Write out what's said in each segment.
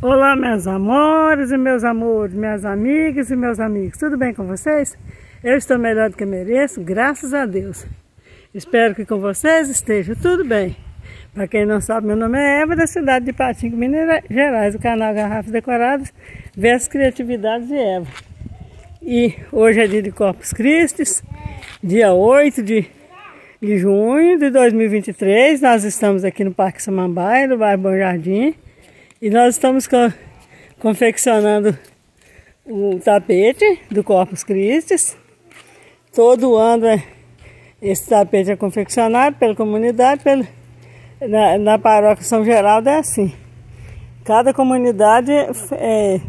Olá, meus amores e meus amores, minhas amigas e meus amigos, tudo bem com vocês? Eu estou melhor do que mereço, graças a Deus. Espero que com vocês esteja tudo bem. Para quem não sabe, meu nome é Eva, da cidade de Patinho, Minas Gerais, do canal Garrafas Decoradas, versus Criatividades de Eva. E hoje é dia de Corpus Christi, dia 8 de, de junho de 2023. Nós estamos aqui no Parque Samambaia, no bairro Bom Jardim. E nós estamos confeccionando o tapete do Corpus Christi. Todo ano é, esse tapete é confeccionado pela comunidade, pela, na, na paróquia São Geraldo é assim. Cada comunidade é,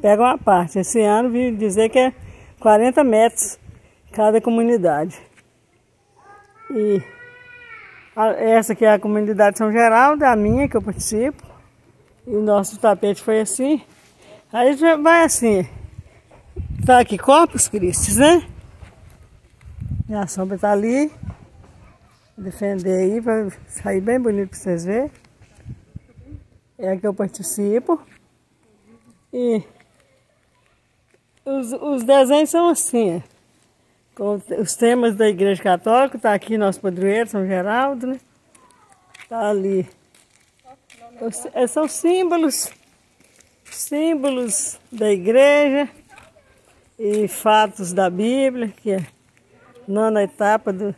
pega uma parte. Esse ano vi dizer que é 40 metros cada comunidade. E a, essa aqui é a comunidade São Geraldo, a minha que eu participo. E o nosso tapete foi assim. Aí vai assim. Tá aqui Corpus Christi, né? Minha sombra tá ali. Defender aí para sair bem bonito para vocês verem. É a que eu participo. E os, os desenhos são assim, com os temas da Igreja Católica, tá aqui nosso padroeiro, São Geraldo, né? Tá ali é, são símbolos, símbolos da igreja e fatos da Bíblia, que é nona etapa do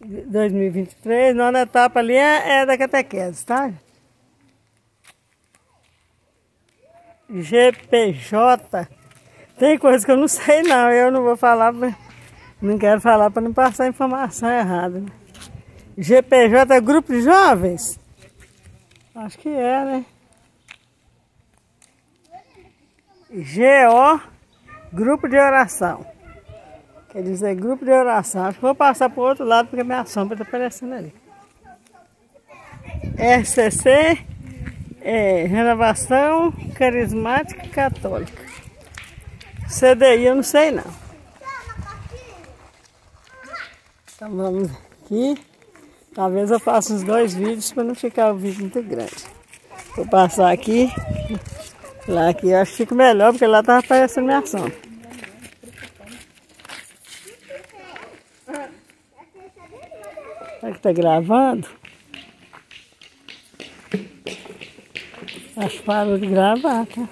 2023. Nona etapa ali é, é da catequese, tá? GPJ. Tem coisa que eu não sei não, eu não vou falar, não quero falar para não passar informação errada. Né? GPJ é Grupo de Jovens. Acho que é, né? GO, grupo de oração. Quer dizer, grupo de oração. Acho que vou passar para o outro lado porque minha sombra está aparecendo ali. RCC, é, Renovação Carismática Católica. CDI eu não sei não. Então vamos aqui. Talvez eu faça uns dois vídeos para não ficar o vídeo muito grande. Vou passar aqui. Lá aqui eu acho que fica melhor, porque lá tá aparecendo minha sombra. Será que tá gravando? Acho que parou de gravar, tá?